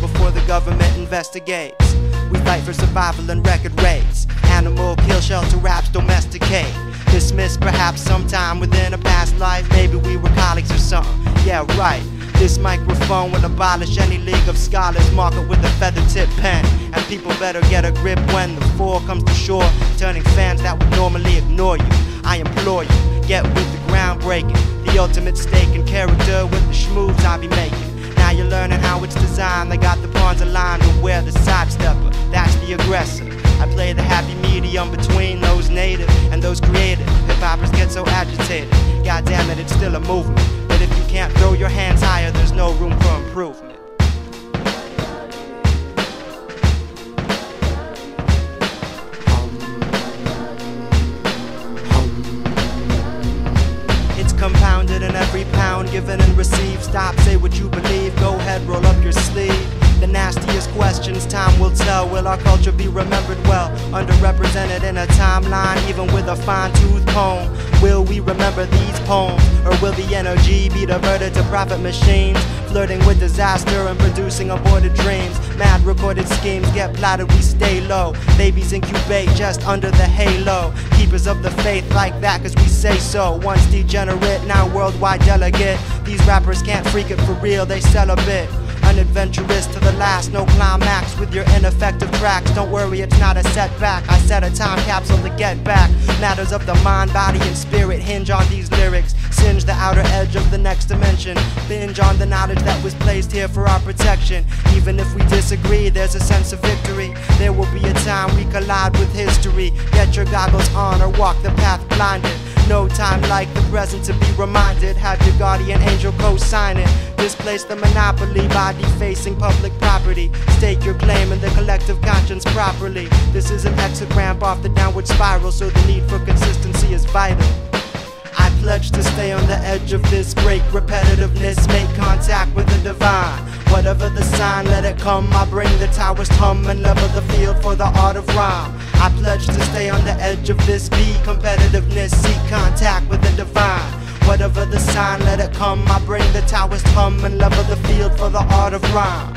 before the government investigates. We fight for survival and record rates. Animal kill shelter raps domesticate. Dismissed perhaps sometime within a past life. Maybe we were colleagues or something. Yeah, right. This microphone will abolish any league of scholars, mark it with a feather tip pen. And people better get a grip when the four comes to shore, turning fans that would normally ignore you. I implore you, get with the groundbreaking, the ultimate stake in character with the schmooves I be making. Now you're learning how it's designed. They got the pawns aligned to where the sidestepper, that's the aggressor. I play the happy medium between those native and those creative. Hip hoppers get so agitated. God damn it, it's still a movement. But if you can't throw your hands higher, there's no room for improvement. It's compounded in every pound given and received. Stop, say what you believe. Go ahead, roll up your sleeve. The nastiest questions time will tell. Will our culture be remembered well? Underrepresented in a timeline, even with a fine tooth comb. Will we remember these poems? Or will the energy be diverted to profit machines? Flirting with disaster and producing aborted dreams. Mad recorded schemes get plotted, we stay low. Babies incubate just under the halo. Keepers of the faith like that, cause we say so. Once degenerate, now worldwide delegate. These rappers can't freak it for real, they sell a bit. Unadventurous to the last, no climax with your ineffective tracks. Don't worry, it's not a setback. I set a time capsule to get back. Matters of the mind, body, and spirit hinge on these lyrics. Singe the outer edge of the next dimension. Binge on the knowledge that was placed here for our protection. Even if we disagree, there's a sense of victory. There will be a time we collide with history. Get your goggles on or walk the path blinded. No time like the present to be reminded. Have your guardian angel co-sign it. Displace the monopoly by defacing public property. Stake your claim in the collective conscience properly. This is an exit ramp off the downward spiral, so the need for consistency is vital. I pledge to stay on the edge of this break repetitiveness, make contact with the divine. Whatever the sign, let it come. I bring the Taoist hum and level the field for the art of rhyme. I pledge to stay on the edge of this beat, competitiveness, seek contact with the divine. Whatever the sign, let it come. I bring the Taoist hum and level the field for the art of rhyme.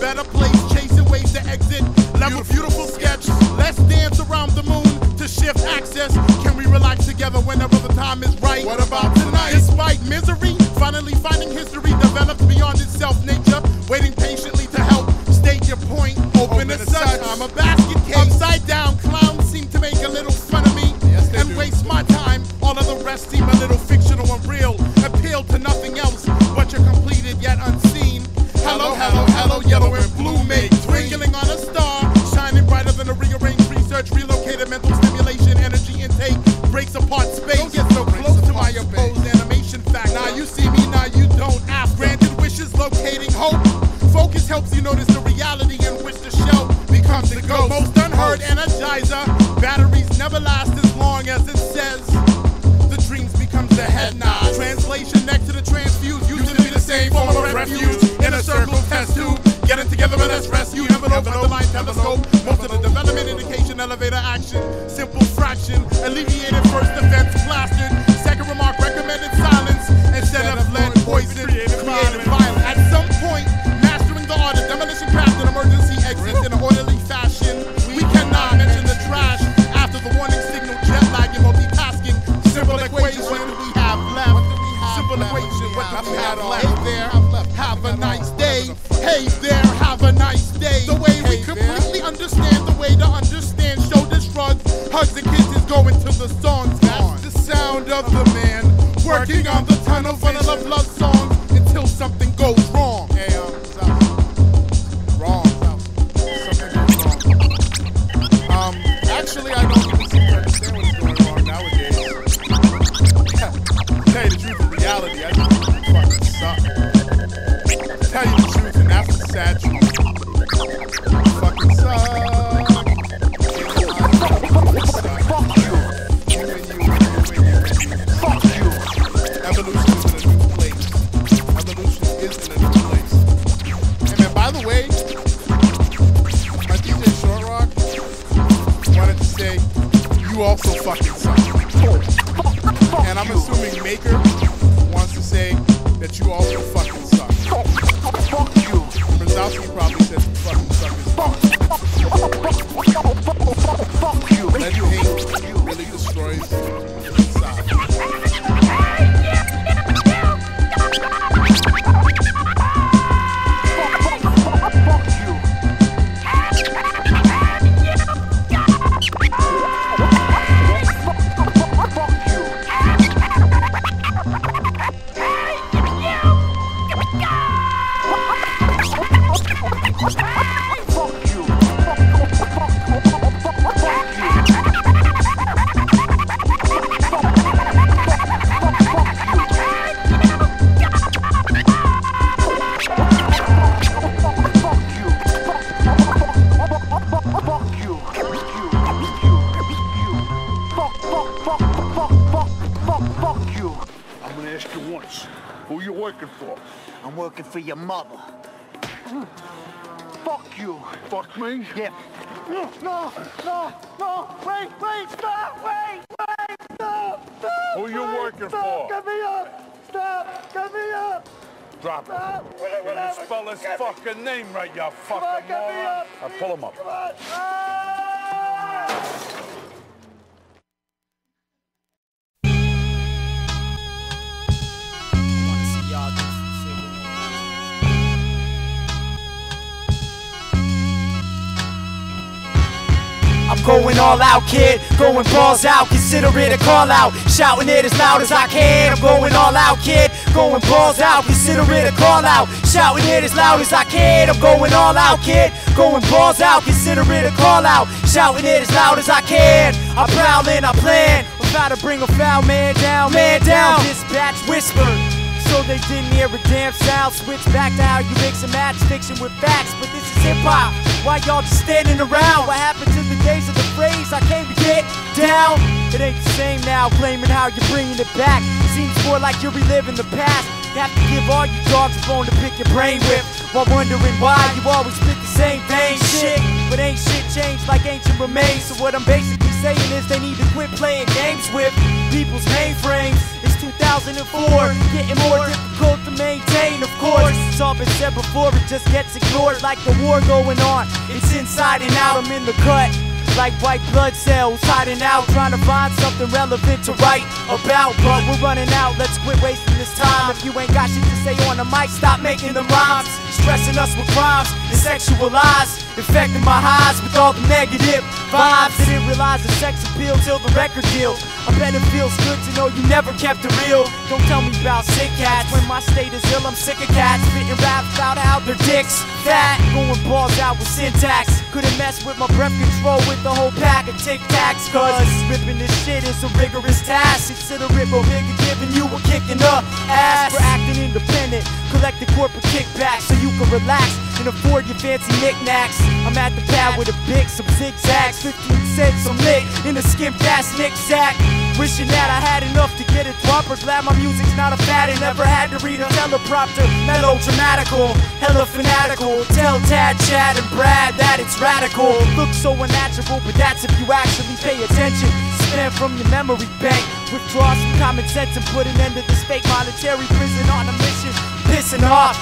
better place, chasing ways to exit. A beautiful sketch. Let's dance around the moon to shift access. Can we relax together whenever the time is right? What about tonight? Despite misery, finally finding history develops beyond itself. Nature waiting patiently to help. State your point. Open, Open a such. I'm a basket case. Upside down climb. Simple fraction. Alleviated first defense blasted. Tunnel funnel of love gonna ask you. Who you working for? I'm working for your mother. Fuck you. Fuck me? Yeah. No, no, no, no. Wait, wait, stop, wait, wait, stop, stop. Who you wait, working stop, for? Get me up. Stop, get me up. Drop it. Stop. Whatever, Can you spell his Get me- fucking name right, you fucking on, get me moron? up, Now pull him up. Come on. Ah! I'm going all out, kid. Going balls out, consider it a call out. Shouting it as loud as I can. I'm going all out, kid. Going balls out, consider it a call out. Shouting it as loud as I can. I'm going all out, kid. Going balls out, consider it a call out. Shouting it as loud as I can. I prowl and I plan. About to bring a foul man down, man down. Dispatch whisper. So they didn't hear a damn sound. Switch back to how you mix and match fiction with facts. But this is hip hop. Why y'all just standing around? What happened to the days of the phrase? I came to get down. It ain't the same now, claiming how you're bringing it back. Seems more like you're reliving the past. You have to give all you dogs a bone to pick your brain with. While wondering why you always spit the same vain shit. But ain't shit changed like ancient remains. So what I'm basically saying is they need to quit playing games with people's mainframes. It's 2004, getting more difficult to maintain, of course. It's all been said before, it just gets ignored like the war going on. It's inside and out, I'm in the cut. Like white blood cells hiding out, trying to find something relevant to write about. But we're running out, let's quit wasting this time. If you ain't got shit to say on the mic, stop making them rhymes. Stressing us with crimes and sexual lies, infecting my highs with all the negative vibes. Didn't realize the sex appeal till the record deal. I bet it feels good to know you never kept it real. Don't tell me about sick cats. When my state is ill, I'm sick of cats. Spitting raps about how their dicks fat. Going balls out with syntax. Couldn't mess with my breath control with the whole pack of tic tacs, cause ripping this shit is a rigorous task. Consider it big and giving you a kick in the ass for acting independent. Collecting corporate kickbacks so you can relax and afford your fancy knickknacks. I'm at the pad with a big, some zigzags, 15 cents a lick in a skimp ass knick-sack. Wishing that I had enough to get it proper. Glad my music's not a fad and never had to read a teleprompter. Melodramatical, hella fanatical. Tell Tad, Chad, and Brad that it's radical. Looks so unnatural, but that's if you actually pay attention. Spend from your memory bank. Withdraw some common sense and put an end to this fake monetary prison on a mission. Pissing off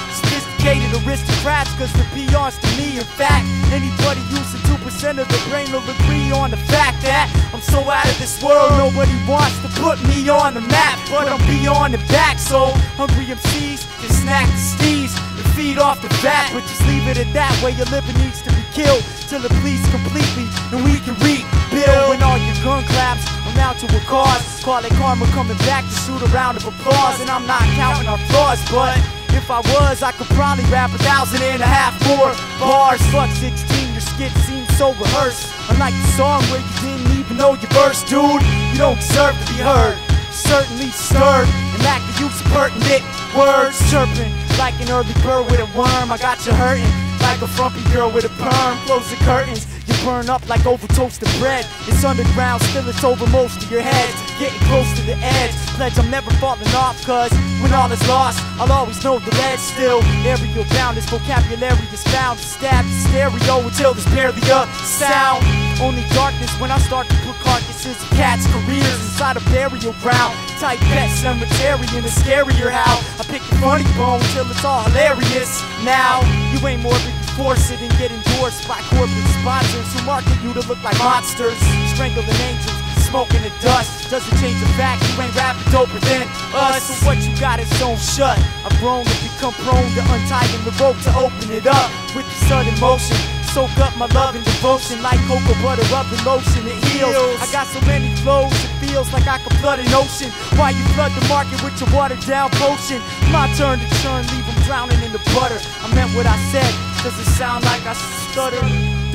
sophisticated aristocrats, cause to be honest to me, in fact, anybody using 2% of the brain will agree on the fact that I'm so out of this world, nobody wants to put me on the map, but I'm beyond the back, so hungry MCs can snack the steez and feed off the fat, but just leave it at that way. Your living needs to be killed till it bleeds completely, and we can rebuild. When all your gun claps amount to a cause, call it karma coming back to shoot a round of applause, and I'm not counting our flaws, but. If I was, I could probably rap a thousand and a half more bars. Fuck 16, your skit seems so rehearsed. Unlike the song where you didn't even know your verse, dude. You don't deserve to be heard. Certainly stirred and lack the use of pertinent words. Chirping like an early bird with a worm. I got you hurting like a frumpy girl with a perm. Close the curtains. You burn up like over toasted bread. It's underground, still it's over most of your heads. Getting close to the edge. Pledge I'm never falling off, cause when all is lost, I'll always know the ledge still. Aerial bound, this vocabulary is found. Stab the stereo until there's barely a sound. Only darkness when I start to carcasses of cats' careers inside a burial ground. Tight pet cemetery in a scarier how I pick your funny bone till it's all hilarious. Now, you ain't morbid, you force it and get endorsed by corporate sponsors who market you to look like monsters. Strangling angels, smoking the dust. Doesn't change the fact you ain't rapping doper than us. So what you got is sewn shut. I've grown to become prone to untying the rope to open it up with the sudden motion. Soak up my love and devotion like cocoa butter up rubbing lotion. It heals. I got so many flows, it feels like I could flood an ocean. Why you flood the market with your watered down potion? My turn to churn, leave them drowning in the butter. I meant what I said. Does it sound like I stutter?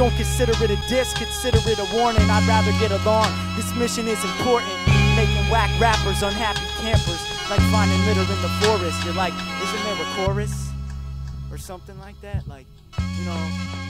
Don't consider it a diss, consider it a warning. I'd rather get along. This mission is important. Making whack rappers unhappy campers. Like finding litter in the forest. You're like, isn't there a chorus? Or something like that? Like, you know,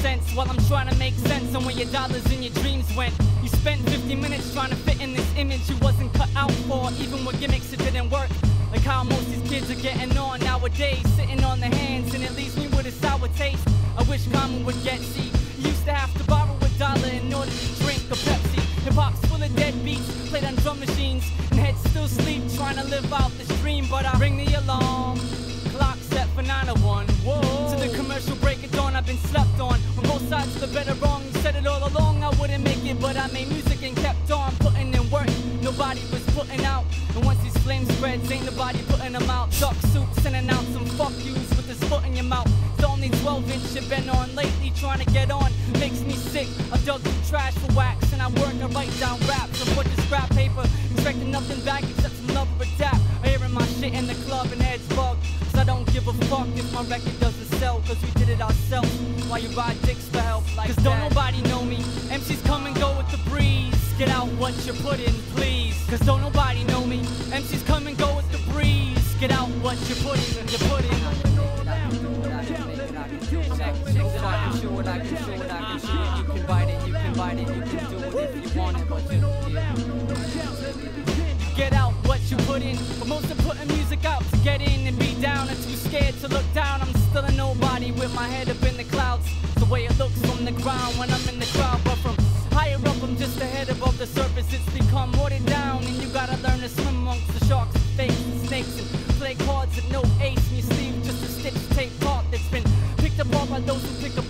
cents while I'm trying to make sense on where your dollars and your dreams went. You spent 50 minutes trying to fit in this image you wasn't cut out for, even with gimmicks it didn't work. Like how most these kids are getting on nowadays, sitting on their hands, and it leaves me with a sour taste. I wish Common would get see. Used to have to borrow a dollar in order to drink a Pepsi. Hip hop's full of dead beats, played on drum machines, and heads still sleep trying to live out this dream. But I ring the alarm. Clock set for 901. Whoa. To the commercial break been slept on. On both sides of the bed are wrong. Said it all along, I wouldn't make it, but I made music and kept on putting in work. Nobody was putting out. And once these flames spreads, ain't nobody putting them out. Duck soup, sending out some fuck yous with his foot in your mouth. The only 12 inch you've been on lately, trying to get on. Makes me sick. I dug through trash for wax, and I work and write down raps. I put the scrap paper, expecting nothing back except some love for tap. I hearing my shit in the club and heads bug. Cause I don't give a fuck if my record doesn't sell, cause we did it ourselves. While you ride dicks for help like Cause don't nobody know me. MCs come and go with the breeze. Get out what you put in, please. Cause don't nobody know me. MCs come and go with the breeze. Get out what you put in, you put in. Get out what you put in. But most of putting music out to get in and be down and too scared to look down. I'm still a nobody with my head up in the clouds. The way it looks from the ground when I'm in the crowd. But from higher up, I'm just ahead above the surface. It's become watered down. And you gotta learn to swim amongst the sharks and fakes and snakes. And play cards with no ace in your sleeve. Just a stitch tape part that's been picked apart by those who pick apart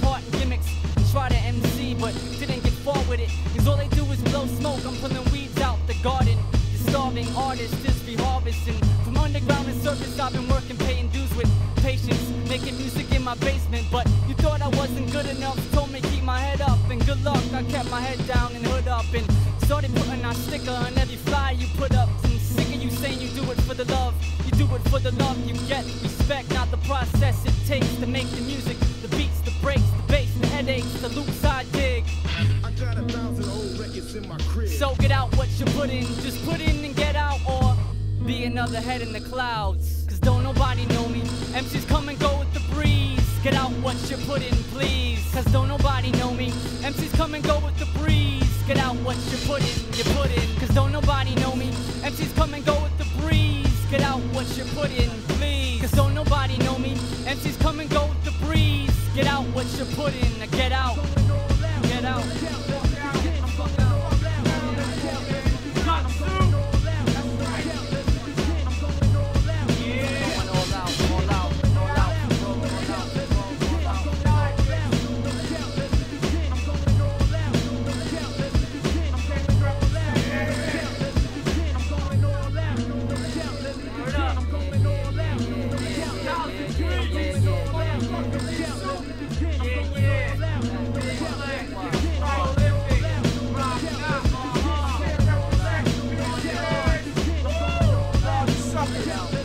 And surface, I've been working, paying dues with patience. Making music in my basement, but you thought I wasn't good enough. Told me keep my head up, and good luck. I kept my head down and hood up, and started putting our sticker on every flyer you put up. I'm sick of you saying you do it for the love. You do it for the love you get. Respect, not the process it takes to make the music. The beats, the breaks, the bass, the headaches, the loops I dig. I got a thousand old records in my crib. So get out what you put in, just put in be another head in the clouds. Cause don't nobody know me. MCs come and go with the breeze. Get out what you put in, please. Cause don't nobody know me. MCs come and go with the breeze. Get out what you put in, you put in. Cause don't nobody know me. MCs come and go with the breeze. Get out what you put in, please. Cause don't nobody know me. MCs come and go with the breeze. Get out what you put in, get out. Get out. Yeah.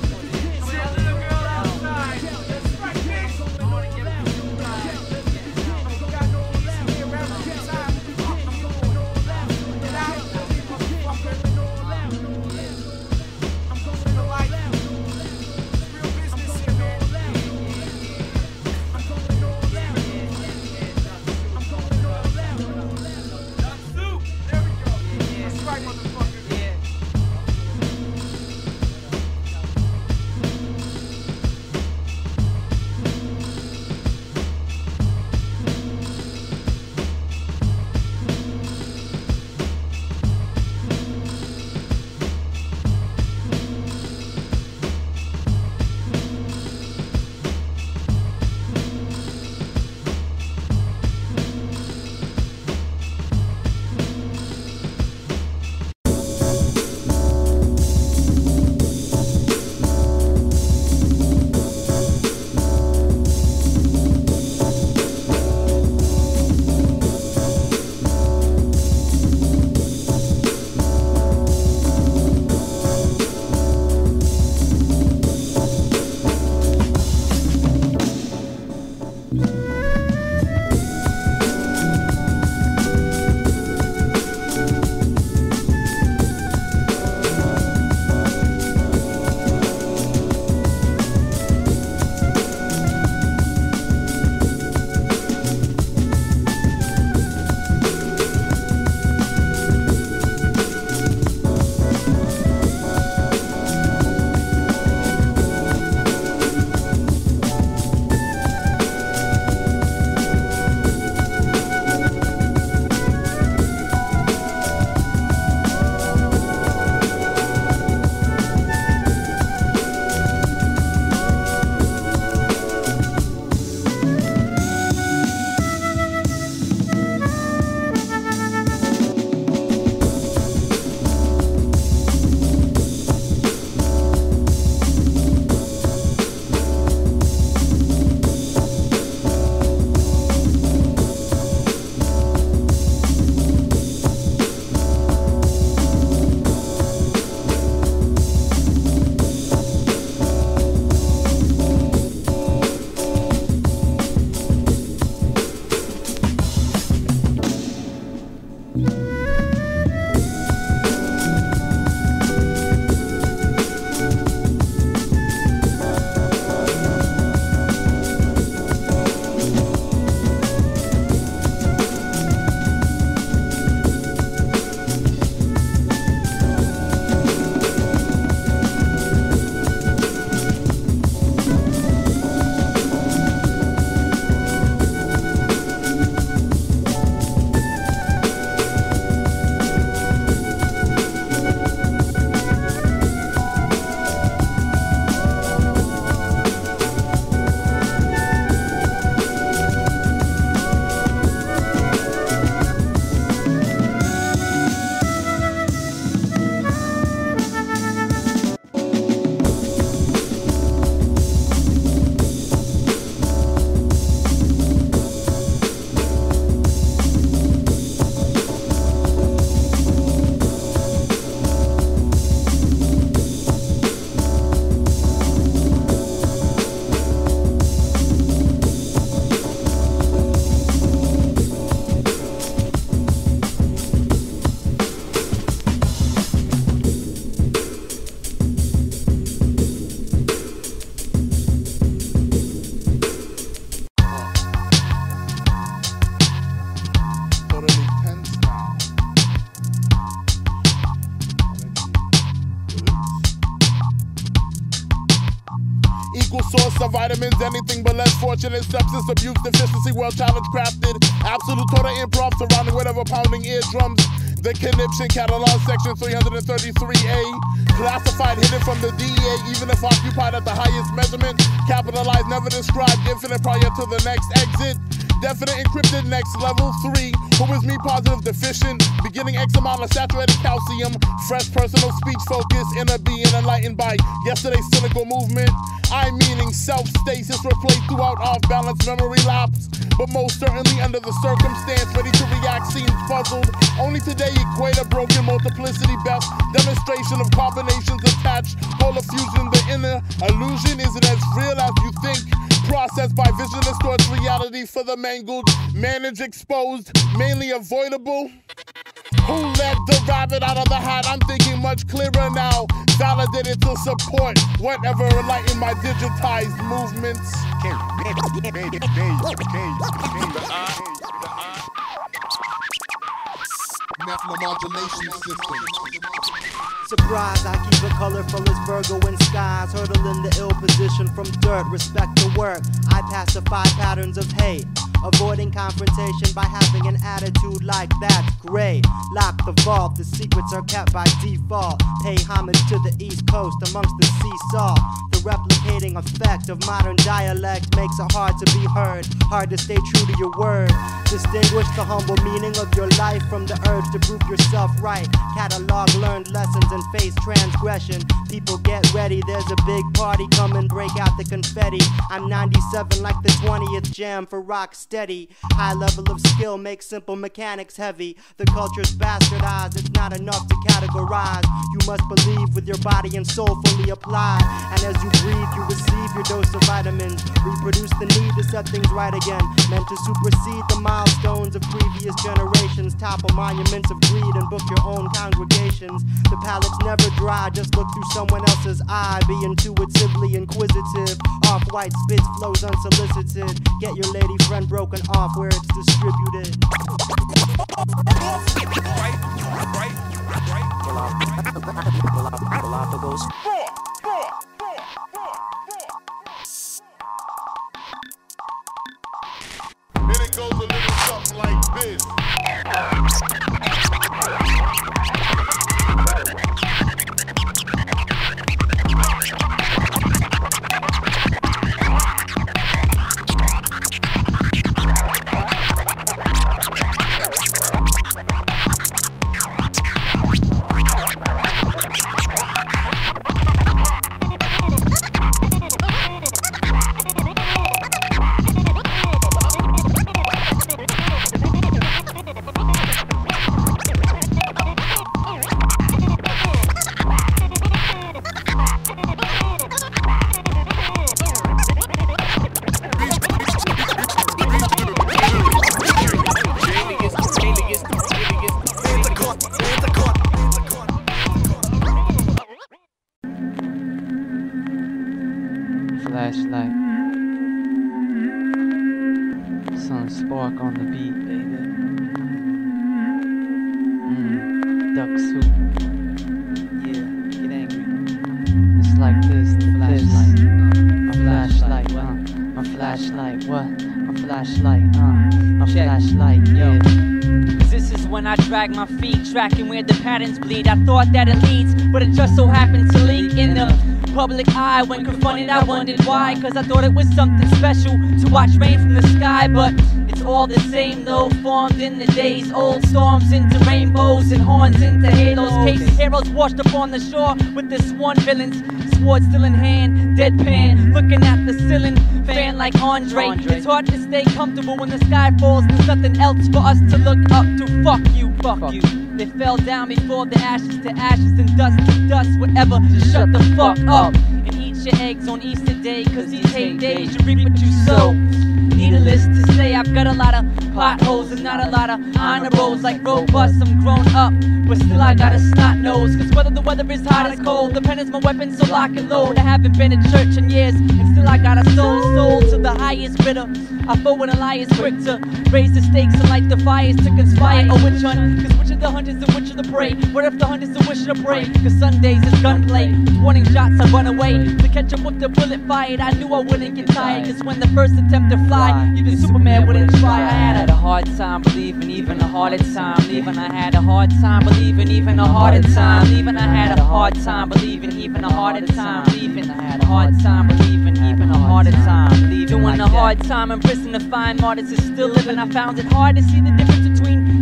Less. Substance abuse deficiency, world challenge crafted. Absolute total improv surrounding whatever pounding eardrums. The conniption catalog section 333A. Classified hidden from the DEA, even if occupied at the highest measurement. Capitalized, never described, infinite prior to the next exit. Definite encrypted next level three. Who is me positive deficient? Beginning X amount of saturated calcium. Fresh personal speech focus. Inner being enlightened by yesterday's cynical movement. I meaning self stasis replayed throughout off balance memory lapse. But most certainly under the circumstance, ready to react seems puzzled. Only today equate a broken multiplicity best. Demonstration of combinations attached. Polar fusion, the inner illusion isn't as real as you think. Processed by vision distorts reality for the mangled, managed, exposed, mainly avoidable. Who let the rabbit out of the hat? I'm thinking much clearer now. Validated to support whatever enlighten my digitized movements. System. Surprise, I keep it colorful as Virgo in skies. Hurdle in the ill position from dirt. Respect the work. I pacify patterns of hate. Avoiding confrontation by having an attitude like that's great. Lock the vault, the secrets are kept by default. Pay homage to the East Coast amongst the seesaw. Replicating effect of modern dialect makes it hard to be heard. Hard to stay true to your word. Distinguish the humble meaning of your life from the urge to prove yourself right. Catalog learned lessons and face transgression. People get ready, there's a big party coming, break out the confetti. I'm 97 like the 20th jam for rock steady. High level of skill makes simple mechanics heavy. The culture's bastardized, it's not enough to categorize. You must believe with your body and soul fully applied. And as you breathe, you receive your dose of vitamins. Reproduce the need to set things right again. Meant to supersede the milestones of previous generations. Topple monuments of greed and book your own congregations. The palate's never dry, just look through someone else's eye. Be intuitively inquisitive. Offwhyte spits flows unsolicited. Get your lady friend broken off where it's distributed. And something Flashlight. Some spark on the beat, baby. Mm, duck soup. Yeah, get angry. It's like this, the flashlight. Uh, a flashlight, uh, a flashlight, what? A flashlight, uh, a flashlight, yeah. This is when I drag my feet, tracking where the patterns bleed. I thought that it leads, but it just so happened to leak in the public eye. When confronted, I wondered why. Cause I thought it was something special to watch rain from the sky. But it's all the same though, formed in the days old. Storms into rainbows and horns into halos. Case heroes washed up on the shore with the sworn villains. Sword still in hand, deadpan, looking at the ceiling fan like Andre. It's hard to stay comfortable when the sky falls. There's nothing else for us to look up to. Fuck you, fuck, you. They fell down before the ashes to ashes and dust to dust, whatever. Just shut the fuck up and eat your eggs on Easter Day. Cause these hate days, you reap what you sow. Needless to say, I've got a lot of potholes and not a lot of honor rolls. Like robust, I'm grown up, but still I got a snot nose. Cause whether the weather is hot or cold, the pen is my weapon, so lock and load. I haven't been in church in years, and still I got a soul, sold to the highest bidder. I foe when a lie is quick to raise the stakes and light the fires to conspire. Oh, witch one? Cause which of the hunters in which of the prey? What if the hunters in which of the prey? Cause Sundays is gunplay. Warning shots, I run away. To catch up with the bullet fired, I knew I wouldn't get tired. Cause when the first attempt to fly, even Superman wouldn't try. I had a hard time believing, even a harder time. Leaving, I had a hard time believing, even a harder time. Leaving, I had a hard time believing, even a harder time. Leaving, I had a hard time believing, even a harder time. Leaving, doing a hard time in prison to find martyrs is still living. I found it hard to see the difference between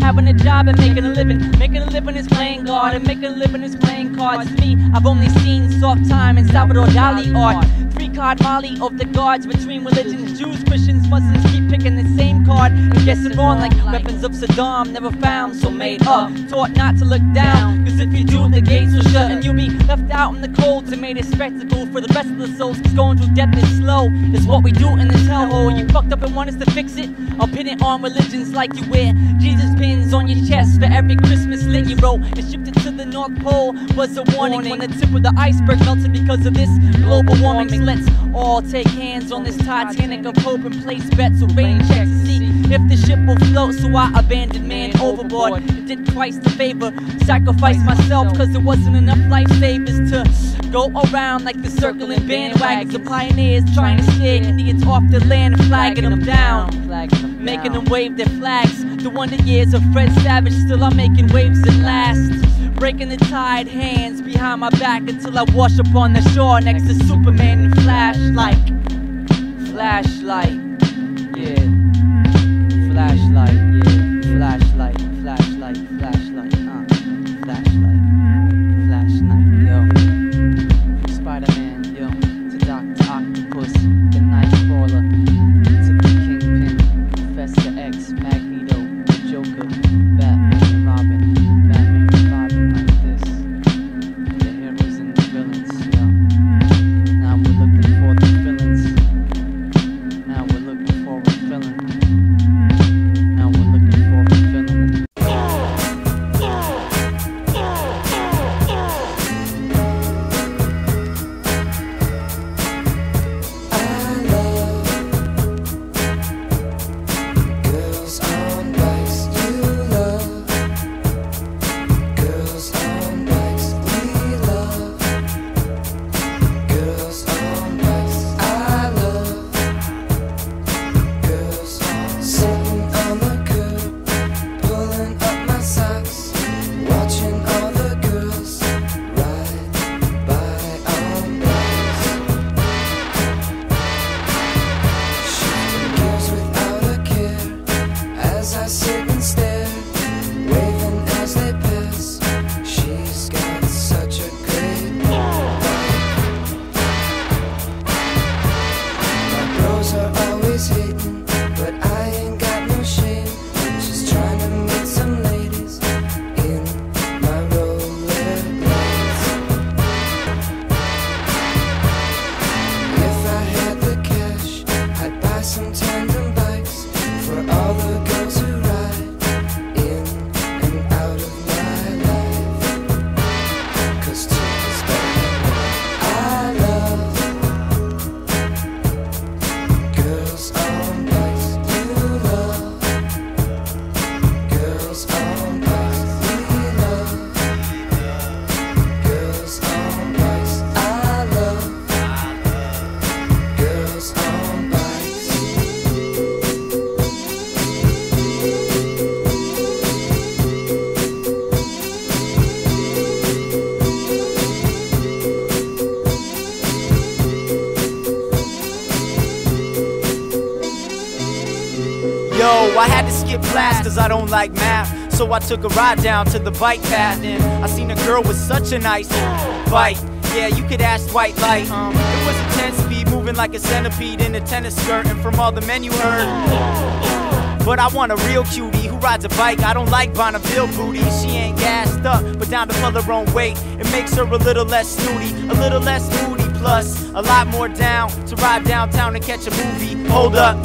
having a job and making a living. Making a living is playing God, and making a living is playing cards. Me, I've only seen soft time and Salvador Dali art. Three card Molly of the guards between religions, Jews, Christians, Muslims keep picking the same card and guessing wrong like weapons of Saddam, never found, so made up. Taught not to look down, cause if you do, the gates will shut and you'll be left out in the cold and made a spectacle for the rest of the souls. Cause going through death is slow, is what we do in this hellhole. You fucked up and want us to fix it? I'll pin it on religions like you wear Jesus pins on your chest for every Christmas lit you wrote and shipped it to the North Pole. Was a warning when the tip of the iceberg melted because of this global warming. So let's all take hands on this Titanic of hope and place bets so rain checks to see if the ship will float. So I abandoned man overboard. and Did Christ a favor, sacrificed myself cause there wasn't enough lifesavers to go around like the circling bandwagons of pioneers trying to scare Indians off the land and flagging them down. Making them wave their flags. The wonder years of Fred Savage, still I'm making waves that last. Breaking the tide, hands behind my back until I wash up on the shore next to Superman and flashlight. Flashlight, yeah. Flashlight, yeah. Flashlight, flashlight, flashlight, Yo, I had to skip class cause I don't like math. So I took a ride down to the bike path and I seen a girl with such a nice bike. Yeah, you could ask White Light. Um, it was a 10 speed moving like a centipede in a tennis skirt. And from all the men you heard, but I want a real cutie who rides a bike. I don't like Bonneville booty. She ain't gassed up, but down to pull her own weight. It makes her a little less snooty, a little less moody. Plus, a lot more down to ride downtown and catch a movie. Hold up.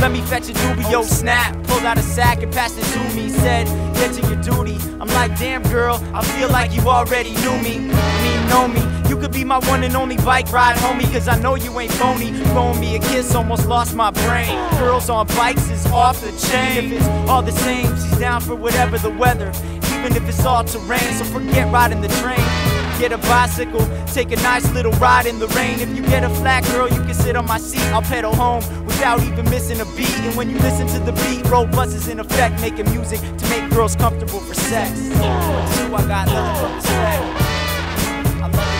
Let me fetch a dubio snap. Pulled out a sack and passed it to me. Said, get to your duty. I'm like, damn girl, I feel like you already knew me. Mean, know me. You could be my one and only bike ride, homie. Cause I know you ain't phony. Throwing me a kiss, almost lost my brain. Girls on bikes is off the chain. If it's all the same, she's down for whatever the weather. even if it's all terrain. So forget riding the train. Get a bicycle, take a nice little ride in the rain. If you get a flat girl, you can sit on my seat. I'll pedal home without even missing a beat. And when you listen to the beat, roll buses in effect, making music to make girls comfortable for sex. Two, I got but respect. I love.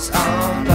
always on.